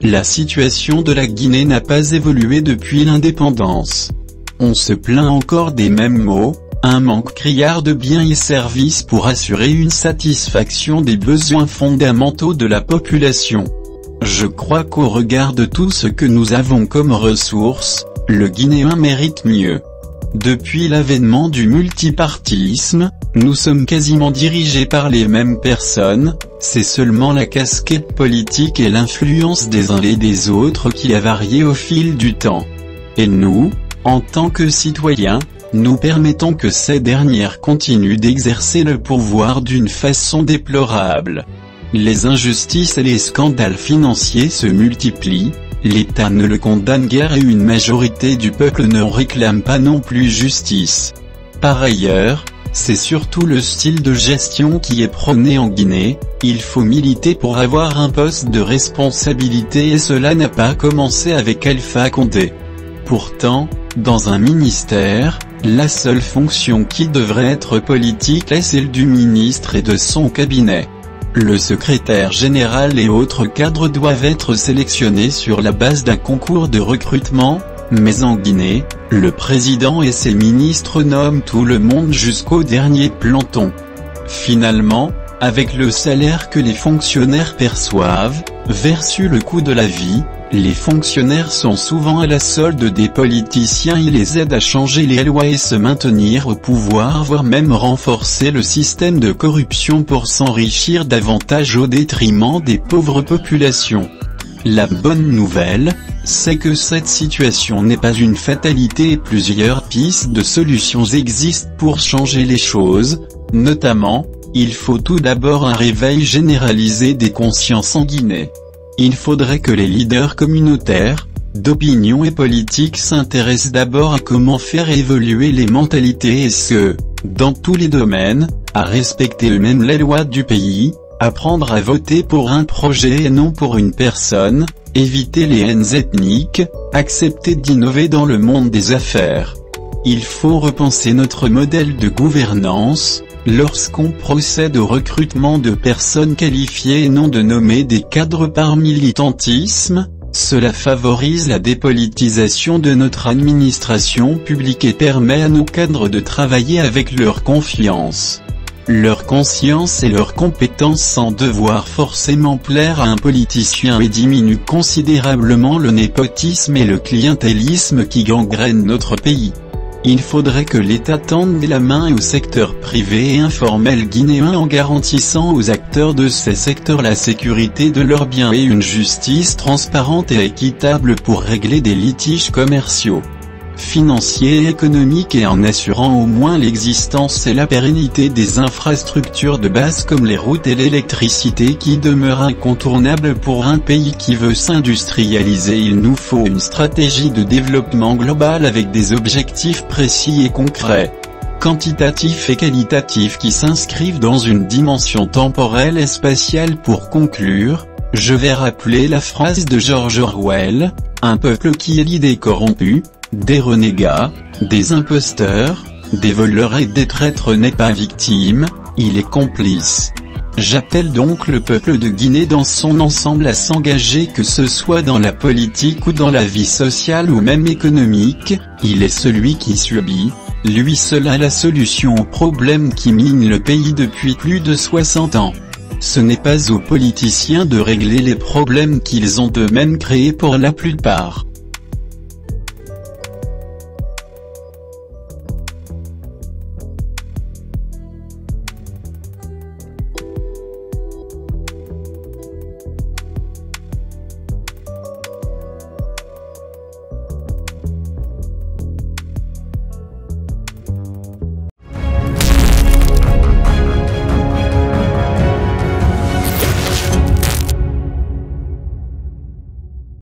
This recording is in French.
la situation de la Guinée n'a pas évolué depuis l'indépendance. On se plaint encore des mêmes mots, un manque criard de biens et services pour assurer une satisfaction des besoins fondamentaux de la population. Je crois qu'au regard de tout ce que nous avons comme ressources, le Guinéen mérite mieux. Depuis l'avènement du multipartisme, nous sommes quasiment dirigés par les mêmes personnes, c'est seulement la casquette politique et l'influence des uns et des autres qui a varié au fil du temps. Et nous, en tant que citoyens, nous permettons que ces dernières continuent d'exercer le pouvoir d'une façon déplorable. Les injustices et les scandales financiers se multiplient, l'État ne le condamne guère et une majorité du peuple ne réclame pas non plus justice. Par ailleurs, c'est surtout le style de gestion qui est prôné en Guinée, il faut militer pour avoir un poste de responsabilité et cela n'a pas commencé avec Alpha Condé. Pourtant, dans un ministère, la seule fonction qui devrait être politique est celle du ministre et de son cabinet. Le secrétaire général et autres cadres doivent être sélectionnés sur la base d'un concours de recrutement, mais en Guinée, le président et ses ministres nomment tout le monde jusqu'au dernier planton. Finalement, avec le salaire que les fonctionnaires perçoivent, versus le coût de la vie, les fonctionnaires sont souvent à la solde des politiciens et les aident à changer les lois et se maintenir au pouvoir voire même renforcer le système de corruption pour s'enrichir davantage au détriment des pauvres populations. La bonne nouvelle, c'est que cette situation n'est pas une fatalité et plusieurs pistes de solutions existent pour changer les choses, notamment, il faut tout d'abord un réveil généralisé des consciences en Guinée. Il faudrait que les leaders communautaires, d'opinion et politiques s'intéressent d'abord à comment faire évoluer les mentalités et ce, dans tous les domaines, à respecter eux-mêmes les lois du pays, apprendre à voter pour un projet et non pour une personne, éviter les haines ethniques, accepter d'innover dans le monde des affaires. Il faut repenser notre modèle de gouvernance, Lorsqu'on procède au recrutement de personnes qualifiées et non de nommer des cadres par militantisme, cela favorise la dépolitisation de notre administration publique et permet à nos cadres de travailler avec leur confiance. Leur conscience et leur compétence sans devoir forcément plaire à un politicien et diminue considérablement le népotisme et le clientélisme qui gangrènent notre pays. Il faudrait que l'État tende la main au secteur privé et informel guinéen en garantissant aux acteurs de ces secteurs la sécurité de leurs biens et une justice transparente et équitable pour régler des litiges commerciaux financiers et économiques et en assurant au moins l'existence et la pérennité des infrastructures de base comme les routes et l'électricité qui demeurent incontournables pour un pays qui veut s'industrialiser. Il nous faut une stratégie de développement global avec des objectifs précis et concrets quantitatifs et qualitatifs qui s'inscrivent dans une dimension temporelle et spatiale pour conclure, je vais rappeler la phrase de George Orwell, un peuple qui est l'idée corrompue, des renégats, des imposteurs, des voleurs et des traîtres n'est pas victime, il est complice. J'appelle donc le peuple de Guinée dans son ensemble à s'engager que ce soit dans la politique ou dans la vie sociale ou même économique, il est celui qui subit, lui seul a la solution aux problèmes qui minent le pays depuis plus de 60 ans. Ce n'est pas aux politiciens de régler les problèmes qu'ils ont eux-mêmes créés pour la plupart.